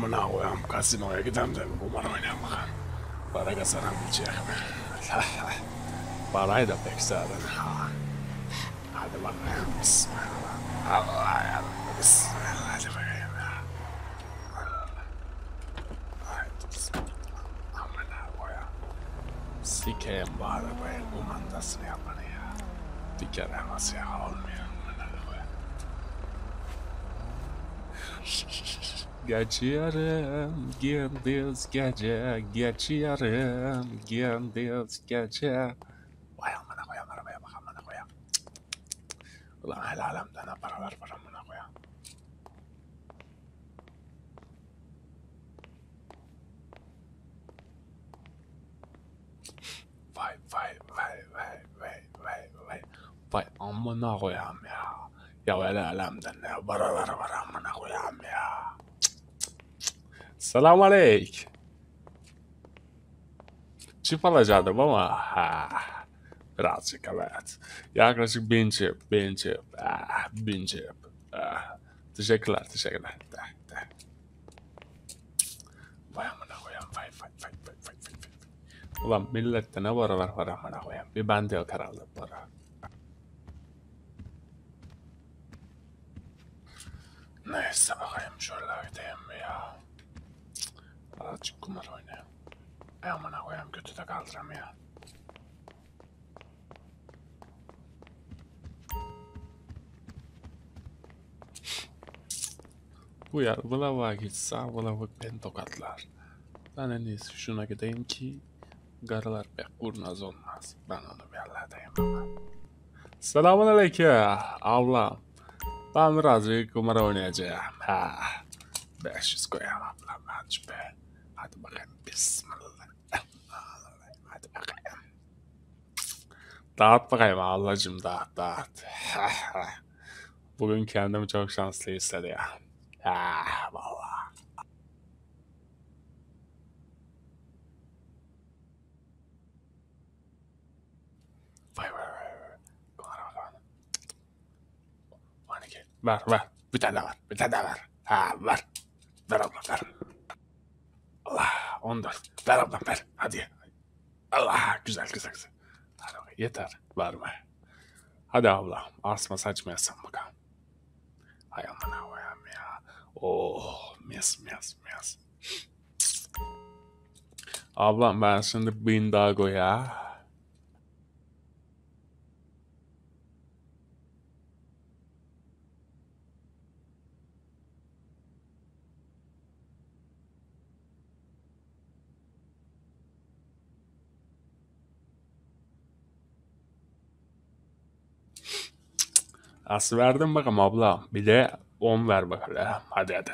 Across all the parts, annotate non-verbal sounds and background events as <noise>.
amına koyayım kasinoya gidelim de kumar oynayalım bakalım. Para kazanabilecek mi? <laughs> Parayı da pek zaten. Ha. Hadi bakayım. Bismillah. Allah ya. Bismillah. Hadi koyayım. Sikeyim bu arabayı kumandasını yapanı ya. Bir kere nasıl olmuyor. Amına koyayım. Geçiyorum gündüz gece, geçiyorum gündüz gece. Vay amına koyayım arabaya bak amına koyayım. Ulan el alemde ne paralar var amına koyayım. Vay vay vay vay vay vay vay. Vay amına koyayım ya. Ya el alemde ne paralar var amına koyayım ya. Selam aleyküm. Çift alacaktım ama ha, birazcık evet. Yaklaşık bin çift, bin çift, ah, bin çift. Ah. Teşekkürler, teşekkürler. De, de. Vay amına koyayım, vay vay vay vay vay vay. Ulan millette ne paralar var amına koyayım. Bir bende yok herhalde para. Neyse bakayım şöyle gideyim. Azıcık kumar oynayayım. Ay amına koyayım kötü de kaldıramıyor. Hiç sağ buna bak beni tokatlar. Ben en iyisi şuna gideyim ki karılar pek kurnaz olmaz. Ben onu bir halledeyim ama. Selamun aleyküm ablam. Ben birazcık kumar oynayacağım. Ha. 500 koyalım ablam hadi be. Hadi bakayım bismillah. Hadi bakayım. Dağıt bakayım ablacım dağıt dağıt. Bugün kendimi çok şanslı hissediyorum. Ah valla. Vay vay vay. bakalım. 12. Ver ver. Bir tane daha. Bir tane daha. Ha ver. Ver abla ver. Allah 14. Ver abla ver. Hadi. Allah güzel güzel güzel. Yeter. Verme. Hadi abla. Asma saçmayasın bakalım. Hay amına koyayım ya. Oh mis mis mis. Ablam ben şimdi bin As verdim bakalım abla. Bir de 10 ver bakalım. Hadi hadi.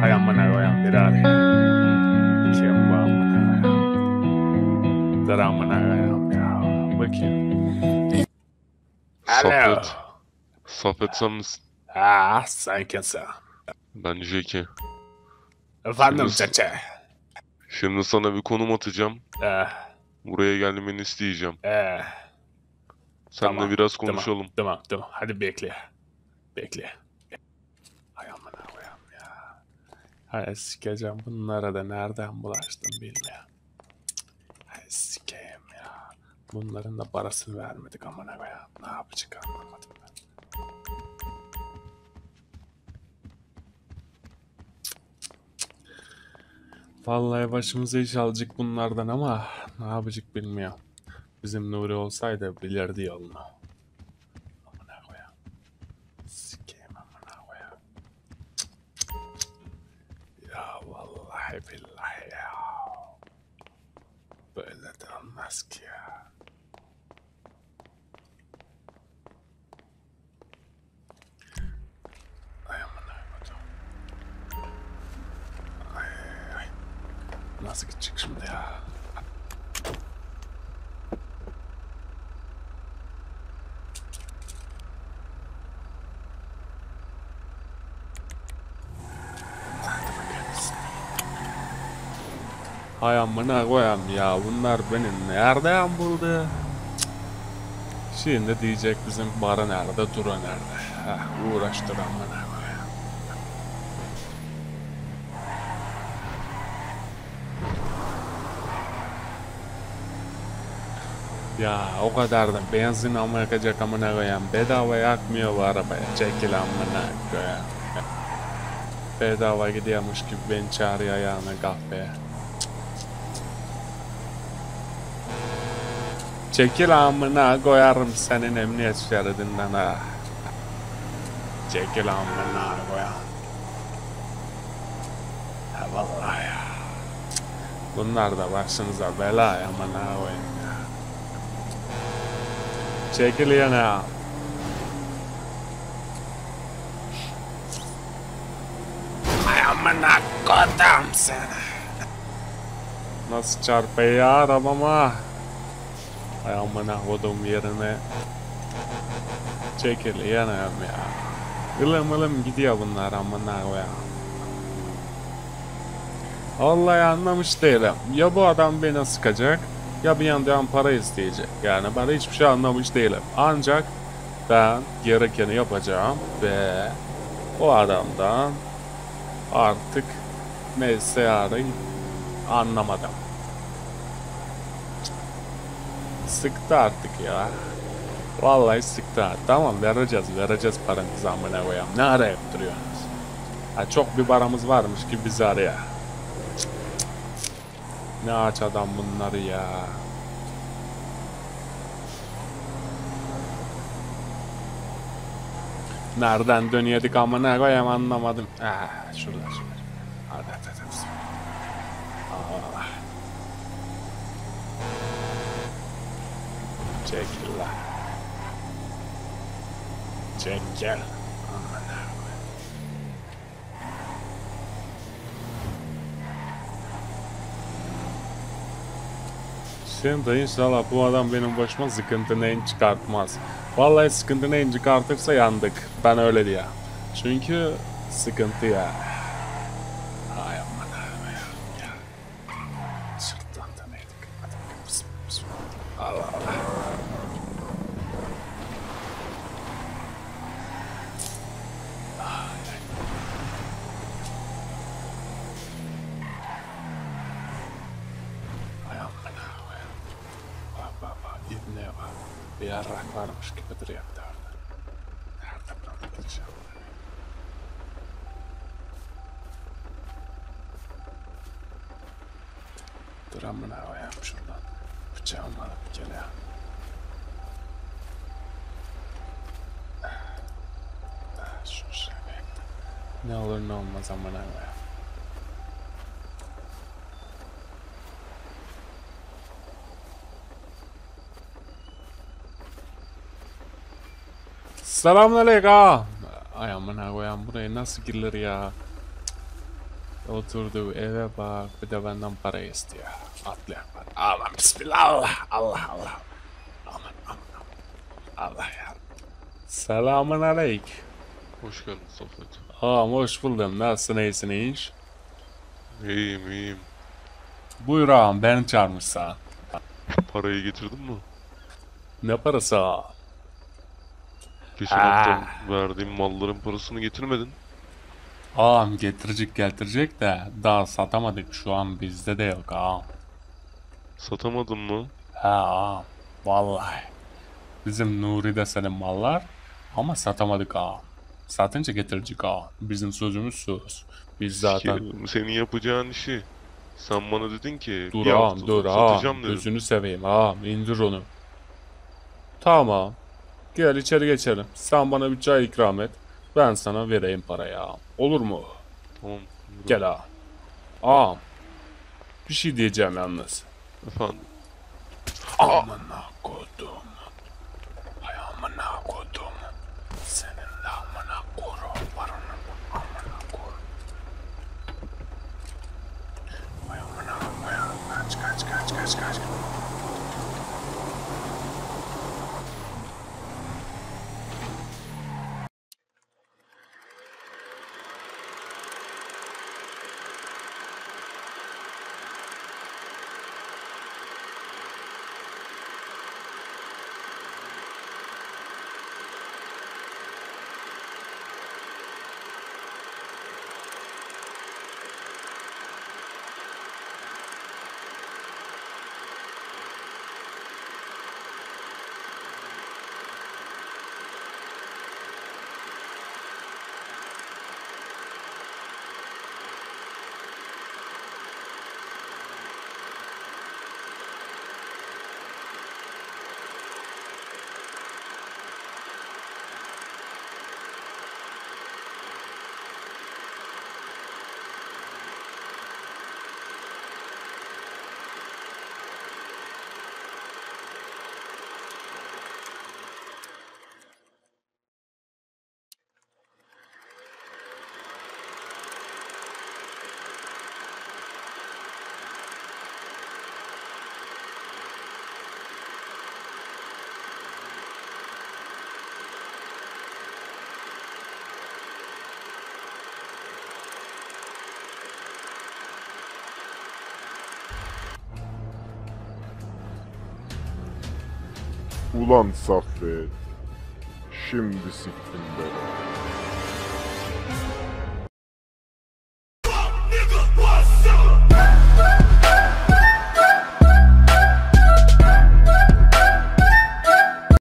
Hay amına koyayım bir hadi. Kim amına koyayım? Dur amına koyayım ya. Bakayım. Alo. Safet. Safet sen misin? Ah sen kimsin? Ben Jeki. Efendim Kimsin? çeçe. Şimdi sana bir konum atacağım. Eh, Buraya gelmeni isteyeceğim. eh. Seninle Tamam, biraz Tamam, konuşalım. Tamam tamam. Hadi bekle. Bekle. Hay amına koyayım ya. Hay sikeceğim bunlara da nereden bulaştım bilmiyorum. Hay sikeyim ya. Bunların da parasını vermedik amına koyayım. Ne yapacak anlamadım ben. Vallahi başımıza iş alacak bunlardan ama ne yapacak bilmiyorum. Bizim Nuri olsaydı bilirdi yolunu. Amına koyayım. Sikeyim amına koyayım. Ya vallahi billahi ya. Böyle de olmaz ki ya. Ay amına ay. Nasıl gidecek şimdi ya? Hay amına koyam ya bunlar beni nereden buldu? Şimdi diyecek bizim bara nerede, dura nerede? Heh, uğraştır amına koyam. Ya o kadar da benzin ama yakacak amına koyam. Bedava yakmıyor bu arabaya. Çekil amına koyam. Bedava gidiyormuş gibi beni çağırıyor ayağına kahveye. Çekil amına koyarım senin emniyet şeridinden ha. Çekil amına koyarım. Ha vallahi ya. Bunlar da başınıza bela amına koyayım ya. Çekil yana. Amına kodum seni. Nasıl çarpıyor ya arabama? Ay amına kodum yerine. Çekil yanayım ya. Ilım ılım gidiyor bunlar amına koyayım. Vallahi anlamış değilim. Ya bu adam beni sıkacak ya bir yandan para isteyecek. Yani ben hiçbir şey anlamış değilim. Ancak ben gerekeni yapacağım ve o adamdan artık neyse anlamadım. Sıktı artık ya. Vallahi sıktı. Tamam vereceğiz vereceğiz paranızı amına koyayım. Ne ara yaptırıyorsunuz? Ha, çok bir paramız varmış ki bizi araya. Ne aç adam bunları ya. Nereden dönüyorduk amına koyayım anlamadım. Ah şurada şurada. Hadi hadi hadi. bismillah. Allah. Amına koyayım. Sen de inşallah bu adam benim başıma sıkıntı neyin çıkartmaz. Vallahi sıkıntı neyin çıkartırsa yandık. Ben öyle diye. Çünkü sıkıntı ya. Ay aman abi ya. ya. Sırttan da neydik? Hadi bakalım. Bismillah, bismillah. Allah Allah. Ay, ay. Ay aman abi. Bak bak bak. İbne bak. Bir yarrak varmış gibi duruyor bir de orada. Nerede buradan gideceğim? Dur amına koyayım şuradan. Bıçağımı alıp geliyorum. Ah, bekle. Ne olur ne olmaz amına koyayım. Selamünaleyküm. Ay amına koyayım buraya nasıl girilir ya? Oturdu eve bak bir de benden para istiyor. Atlayak var. Aman bismillah Allah Allah Allah. Aman aman aman. Allah ya. Selamun. Hoş geldin Saffet. Ağam hoş buldum. Nasılsın iyisin iş? İyiyim iyiyim. Buyur ağam beni çağırmışsın. Parayı getirdin mi? Ne parası ağam? Ha. hafta verdiğim malların parasını getirmedin. Ağam getirecek getirecek de daha satamadık şu an bizde de yok ağam. Satamadın mı? Ha ağam vallahi. Bizim Nuri'de senin mallar ama satamadık ağam. Satınca getirecek ağam. Bizim sözümüz söz. Biz zaten... Sikerim Senin yapacağın işi. Sen bana dedin ki Dur bir ağam dur satacağım ağam. dedin. Gözünü seveyim ağam indir onu. Tamam. Gel içeri geçelim. Sen bana bir çay ikram et. Ben sana vereyim parayı ağam. Olur mu? Tamam. Gel ağam. Ağam. Bir şey diyeceğim yalnız. Efendim. Amına kodum. Ay amına kodum. Senin de amına koru. Paranın amına koru. Ay amına koyayım. Kaç kaç kaç kaç kaç. Ulan Saffet. Şimdi siktim beni.